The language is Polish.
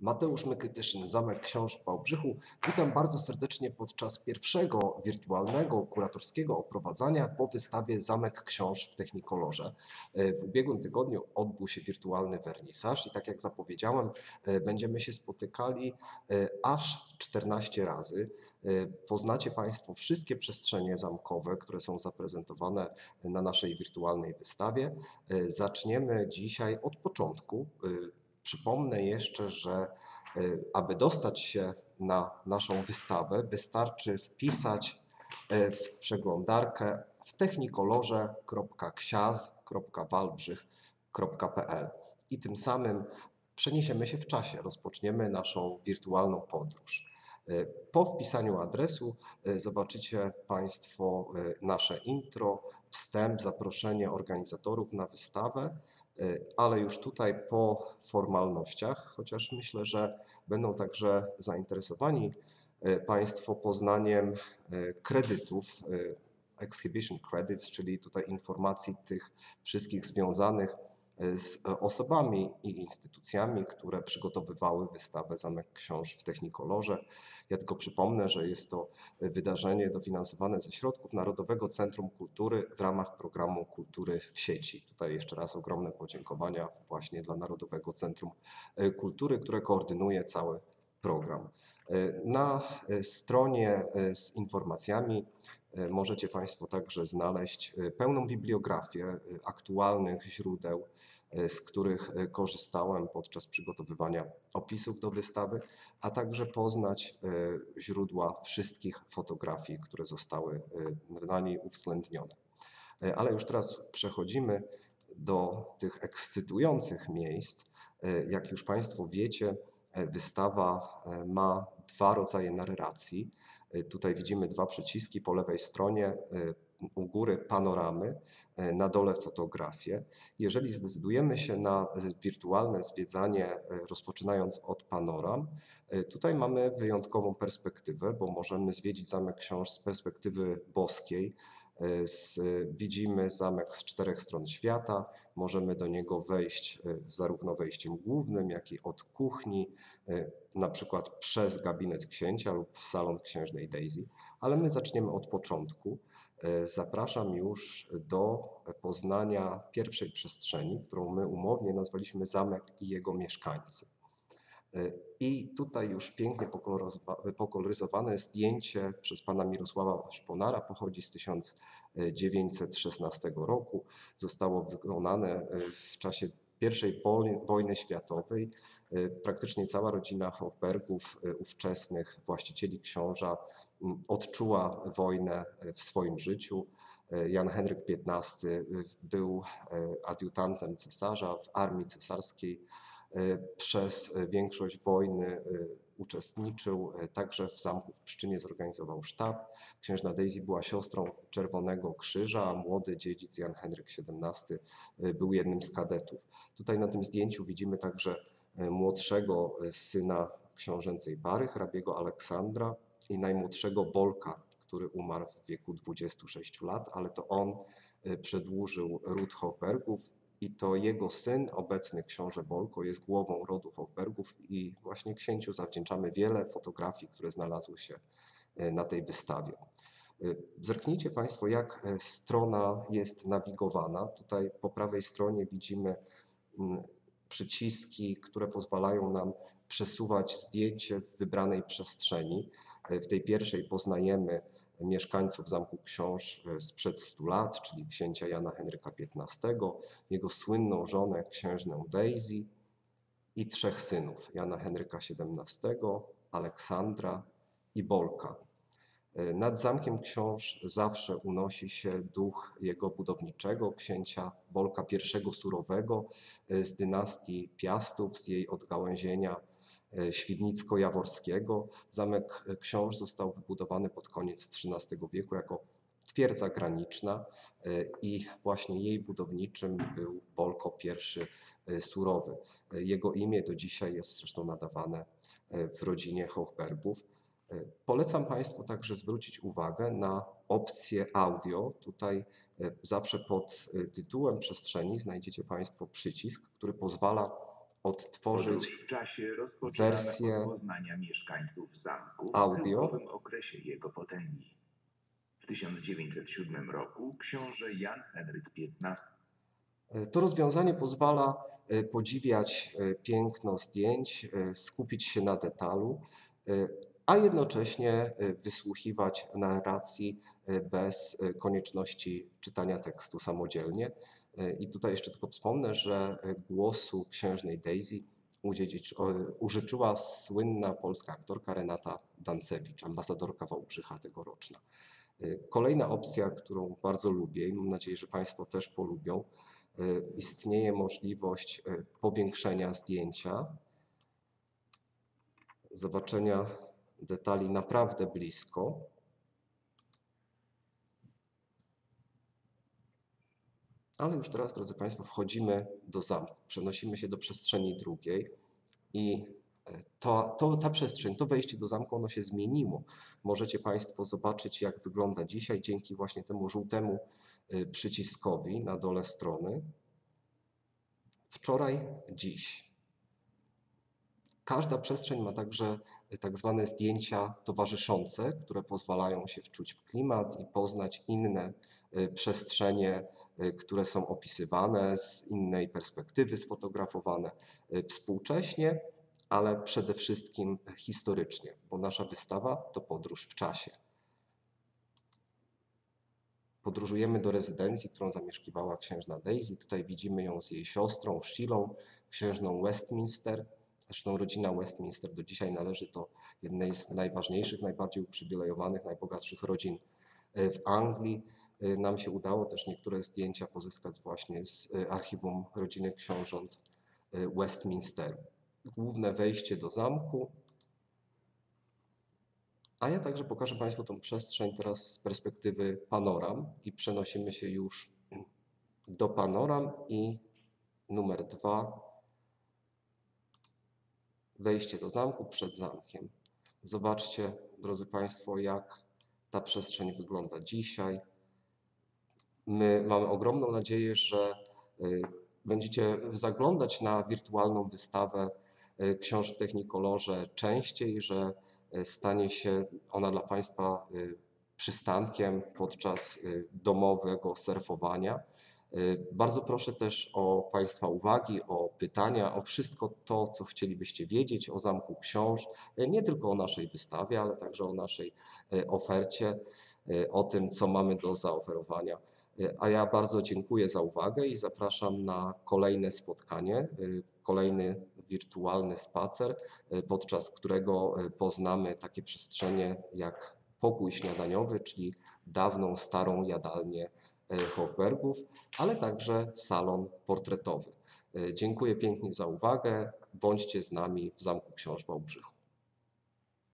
Mateusz Mykytyszyn, Zamek Książ w Wałbrzychu. Witam bardzo serdecznie podczas pierwszego wirtualnego kuratorskiego oprowadzania po wystawie Zamek Książ w Technikolorze. E, W ubiegłym tygodniu odbył się wirtualny wernisaż i tak jak zapowiedziałem, e, będziemy się spotykali e, aż 14 razy. Poznacie Państwo wszystkie przestrzenie zamkowe, które są zaprezentowane na naszej wirtualnej wystawie. Zaczniemy dzisiaj od początku. Przypomnę jeszcze, że y, aby dostać się na naszą wystawę, wystarczy wpisać y, w przeglądarkę w technikolorze.ksiaz.walbrzych.pl i tym samym przeniesiemy się w czasie, rozpoczniemy naszą wirtualną podróż. Y, Po wpisaniu adresu zobaczycie Państwo nasze intro, wstęp, zaproszenie organizatorów na wystawę. Ale już tutaj po formalnościach, chociaż myślę, że będą także zainteresowani y, Państwo poznaniem y, kredytów, y, exhibition credits, czyli tutaj informacji tych wszystkich związanych z osobami i instytucjami, które przygotowywały wystawę Zamek Książ w Technikolorze. Ja tylko przypomnę, że jest to wydarzenie dofinansowane ze środków Narodowego Centrum Kultury w ramach programu Kultury w sieci. Tutaj jeszcze raz ogromne podziękowania właśnie dla Narodowego Centrum e, Kultury, które koordynuje cały program. E, Na e, stronie z informacjami możecie Państwo także znaleźć e, pełną bibliografię e, aktualnych źródeł, e, z których e, korzystałem podczas przygotowywania opisów do wystawy, a także poznać e, źródła wszystkich fotografii, które zostały e, na niej uwzględnione. E, Ale już teraz przechodzimy do tych ekscytujących miejsc. E, Jak już Państwo wiecie, e, wystawa e, ma dwa rodzaje narracji. E, Tutaj widzimy dwa przyciski po lewej stronie, e, u góry panoramy, e, na dole fotografie. Jeżeli zdecydujemy się na wirtualne zwiedzanie, rozpoczynając od panoram, tutaj mamy wyjątkową perspektywę, bo możemy zwiedzić Zamek Książ z perspektywy boskiej. Z, widzimy zamek z czterech stron świata, możemy do niego wejść e, zarówno wejściem głównym, jak i od kuchni, e, na przykład przez gabinet księcia lub salon księżnej Daisy, ale my zaczniemy od początku. E, Zapraszam już do poznania pierwszej przestrzeni, którą my umownie nazwaliśmy zamek i jego mieszkańcy. E, I tutaj już pięknie pokoloryzowa- pokoloryzowane zdjęcie przez pana Mirosława Szponara pochodzi z 1916 roku. Zostało wykonane e, w czasie I woj- wojny światowej. E, Praktycznie cała rodzina Hochbergów, ówczesnych właścicieli książa, m, odczuła wojnę w swoim życiu. Jan Henryk XV był adiutantem cesarza w armii cesarskiej. E, Przez e, większość wojny e, uczestniczył, także w zamku w Pszczynie zorganizował sztab. Księżna Daisy była siostrą Czerwonego Krzyża, a młody dziedzic Jan Henryk XVII był jednym z kadetów. Tutaj na tym zdjęciu widzimy także młodszego syna książęcej pary, hrabiego Aleksandra i najmłodszego Bolka, który umarł w wieku 26 lat, ale to on przedłużył ród Hochbergów i to jego syn, obecny książę Bolko, jest głową rodu Hochbergów i właśnie księciu zawdzięczamy wiele fotografii, które znalazły się e, na tej wystawie. E, Zerknijcie Państwo, jak e, strona jest nawigowana. Tutaj po prawej stronie widzimy mm, przyciski, które pozwalają nam przesuwać zdjęcie w wybranej przestrzeni. W tej pierwszej poznajemy mieszkańców Zamku Książ e, sprzed 100 lat, czyli księcia Jana Henryka XV, jego słynną żonę księżnę Daisy i trzech synów, Jana Henryka XVII, Aleksandra i Bolka. E, Nad Zamkiem Książ zawsze unosi się duch jego budowniczego, księcia Bolka I Surowego e, z dynastii Piastów, z jej odgałęzienia Świdnicko-Jaworskiego. Zamek e, Książ został wybudowany pod koniec XIII wieku jako twierdza graniczna e, i właśnie jej budowniczym był Bolko I e, Surowy. E, Jego imię do dzisiaj jest zresztą nadawane e, w rodzinie Hochbergów. E, Polecam Państwu także zwrócić uwagę na opcję audio. Tutaj e, zawsze pod e, tytułem przestrzeni znajdziecie Państwo przycisk, który pozwala odtworzyć w czasie wersję mieszkańców zamku w audio. schyłkowym okresie jego potęgi. W 1907 roku książę Jan Henryk XV E, To rozwiązanie pozwala e, podziwiać e, piękno zdjęć, skupić się na detalu, a jednocześnie wysłuchiwać narracji bez konieczności czytania tekstu samodzielnie. E, I tutaj jeszcze tylko wspomnę, że głosu księżnej Daisy użyczyła słynna polska aktorka Renata Dancewicz, ambasadorka Wałbrzycha tegoroczna. E, Kolejna opcja, którą bardzo lubię i mam nadzieję, że Państwo też polubią, e, istnieje możliwość powiększenia zdjęcia, zobaczenia detali naprawdę blisko. Ale już teraz, drodzy Państwo, wchodzimy do zamku, przenosimy się do przestrzeni drugiej i e, to, to, ta przestrzeń, to wejście do zamku, ono się zmieniło. Możecie Państwo zobaczyć, jak wygląda dzisiaj dzięki właśnie temu żółtemu y, przyciskowi na dole strony. Wczoraj, dziś. Każda przestrzeń ma także y, tak zwane zdjęcia towarzyszące, które pozwalają się wczuć w klimat i poznać inne przestrzenie, które są opisywane z innej perspektywy, sfotografowane y, współcześnie, ale przede wszystkim historycznie, bo nasza wystawa to podróż w czasie. Podróżujemy do rezydencji, którą zamieszkiwała księżna Daisy. Tutaj widzimy ją z jej siostrą, Shilą, księżną Westminster. Zresztą rodzina Westminster do dzisiaj należy do jednej z najważniejszych, najbardziej uprzywilejowanych, najbogatszych rodzin e, w Anglii. E, Nam się udało też niektóre zdjęcia pozyskać właśnie z e, archiwum rodziny książąt e, Westminsteru. Główne wejście do zamku. A ja także pokażę Państwu tą przestrzeń teraz z perspektywy panoram i przenosimy się już do panoram i numer dwa. Wejście do zamku przed zamkiem. Zobaczcie, drodzy Państwo, jak ta przestrzeń wygląda dzisiaj. My mamy ogromną nadzieję, że y, będziecie zaglądać na wirtualną wystawę y, książ w Technikolorze częściej, że y, stanie się ona dla Państwa przystankiem podczas domowego surfowania. Bardzo proszę też o Państwa uwagi, o pytania, o wszystko to, co chcielibyście wiedzieć o Zamku Książ, nie tylko o naszej wystawie, ale także o naszej ofercie, o tym, co mamy do zaoferowania. Y, A ja bardzo dziękuję za uwagę i zapraszam na kolejne spotkanie, y, kolejny wirtualny spacer, y, podczas którego poznamy takie przestrzenie jak pokój śniadaniowy, czyli dawną, starą jadalnię Hochbergów, ale także salon portretowy. Dziękuję pięknie za uwagę. Bądźcie z nami w Zamku Książ Wałbrzychu.